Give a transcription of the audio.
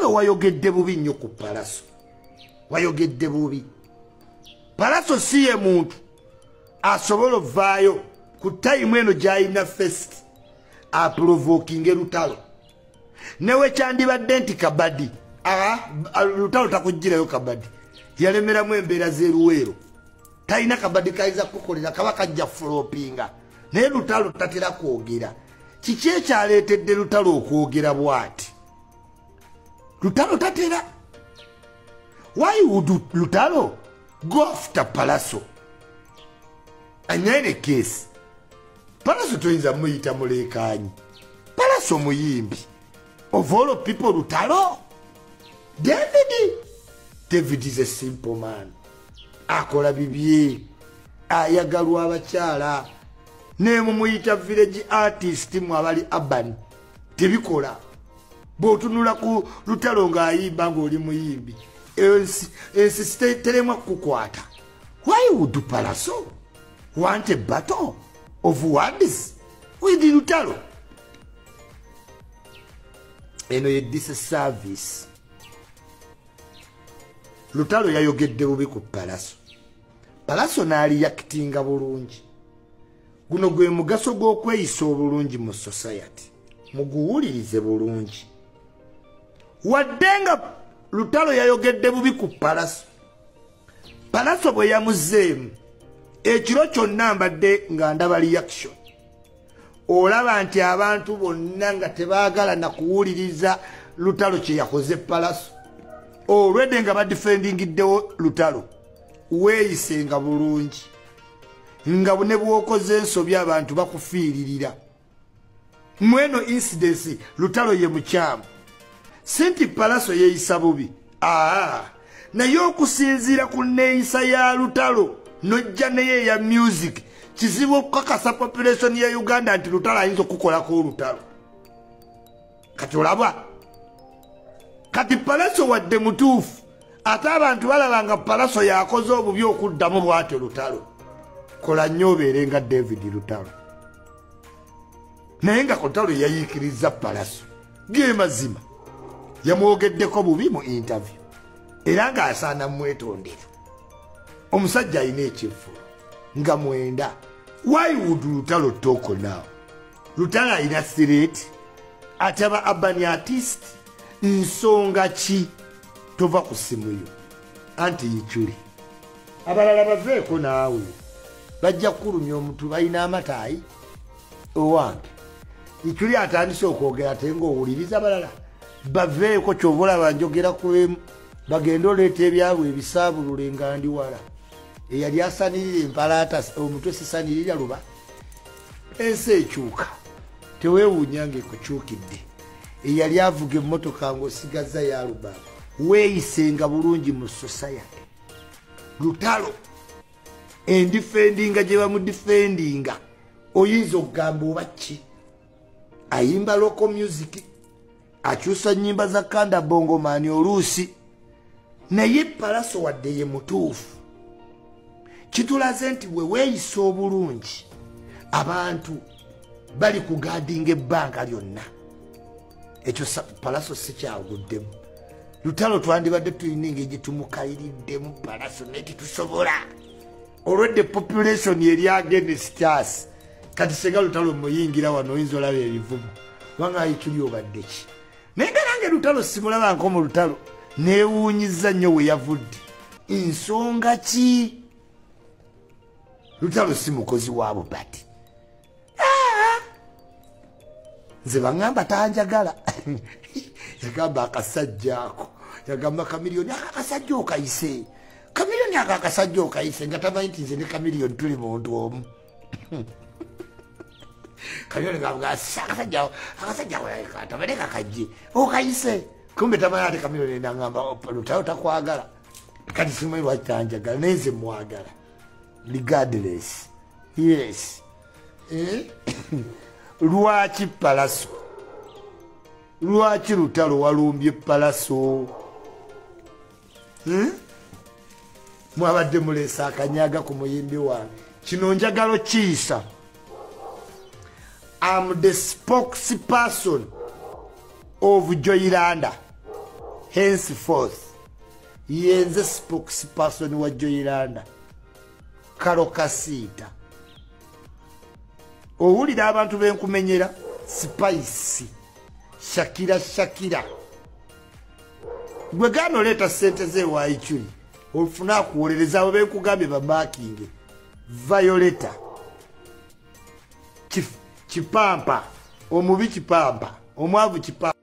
lutalo wayogedde bubi nnyo ku palaso wayogedde bubi. Palaso si ye muntu asobola ovaayo ku tayimu eno gy'alina fest aprovokinge lutalo. Newe kyandibadde nti kabadi lutalo takugirayo kabadi yalemeramu embeera z'eruweero. Talina kabadi kayinza kukolera kaba kajja fulopinga naye lutalo tatera kwogera. Kiki ekyaleetedde lutalo okwogera bw'ati lutalo tatera why would lutalo go after palaso? Anyaine case. Palaso toyinza muyita muleekanyi palaso muyimbi. Of all people lutalo? David? David is a simple man. Akola bibye. Ayagalwa abakyala. Nemumuyita village artist mu abali urban. Tebikola bwotunula ku lutalo ngaayimba ngaoli muyimbi ensi teremwa kukwata why would palaso? Want a battle of words with lutalo? Eno ye disservice lutalo yayogedde bubi ku palaso. Palaso n'aliyakitinga bulungi. Guno gwe mugaso gw'okweyisa obulungi mu society. Muguwulirize bulungi wadde nga lutalo yayogedde bubi ku palaso palaso bwe yamuzeemu ekiro kyonna mbadde nga ndaba reaction. Olaba nti abantu bonna nga tebaagala nakuwuliriza lutalo kye yakoze palaso olwedde nga badifendingiddewo lutalo weeyisenga bulungi. Nga ne bwokoze ensobi abantu bakufiiririra. Mweno insidensi lutalo ye mukyamu si nti palaso yeeyisa bubi. Aa naye okusinziira ku neeyisa ya lutalo nojja neye eya music kizibu okukakasa population ya uganda nti lutalo ayinza okukolako olutalo kati olaba kati palaso wadde mutuufu ate abantu balaba nga palaso yakoze obubi okuddamu bwati lutalo. Kola nnyo obeere nga david lutalo. Naye nga lutalo yayiikiriza palaso. Ge mazima yamwogeddeko bubi mu interview. Era ng'asaana mumwetondera omusajja alina ekivulo nga mwenda. Why would lutalo toko now? Lutalo alina sireeti ate aba abani artist nsonga ki? Tova ku simu yo. Anti yikyuli abalala baveeko naawe. Bajja kukulumya omutu balina amataayi owange. Yikyuli atandise okwogera ate ngaowuliriza balala baveeko kyova olaba njogera kulemu bagende oleeta ebyabwe ebisaabulule nga ndi wala. Eyali asanirira empalaata omutwe sisanirira luba. Ensi ekyuka teweewuunya nga ekukyukidde. Eyali avuga emmotoka ngaosigaza yaluba weeyisenga bulungi mu society. Lutalo endifendinga gye bamudifendinga oyinza okugamba oba ki? Ayimba local music akyusa nyimba za kanda bongomaani oluusi naye palaso wadde ye mutuufu. Kitulaze nti bwe weeyisa obulungi abantu bali kugadinga ebbanga lyonna. Ekyo palaso sikyaguddemu lutalo twandibadde tulina engeri gyetumukayiriddemu palaso naye titusobola olwedde population eri agenestars kati senga lutalo muyingira wano oyinza olaba ebivumu wanga ikiri obadde ki naye nga nange lutalo simulabanko mu lutalo newuunyiza nnyo we yavudde. Ensonga ki? Lutalo si mukozi wa bubati. Nze baŋŋamba tanjagala. Yagamba akasajja ako yagamba kamiliyoni ako akasajja okayise. Kamiliyoni ako akasajja okayise nga tamanyi nti nze ne kamiliyoni tuli muntu omu kamiliyoni akasajja tabaleka kajje okayise kumbe tamanyi ate kamiliyoni nagamba lutayo takwagala kati simanyi lwaki tanjagala naye nze mwagala. Regardless yes. Eh? lwaki palaso. Lwaki lutalo walumbye palaso. Hmm? mwabadde muleesa akanyaga ku muyimbi wange kino njagalo kiisa am the spokesperson of joylanda henceforth yenze spokesperson wa joyiranda kalo kasiita owulira abantu benkumenyera? Spice. Shakira shakira. Gwe gana oleeta sente zewaikuli ofune akuwolereza abo benkugambye bamakinge violeta kipampa. Omubi kipampa. Omwavu kipampa